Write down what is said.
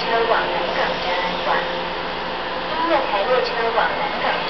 车往南港展览馆音乐台列车往南港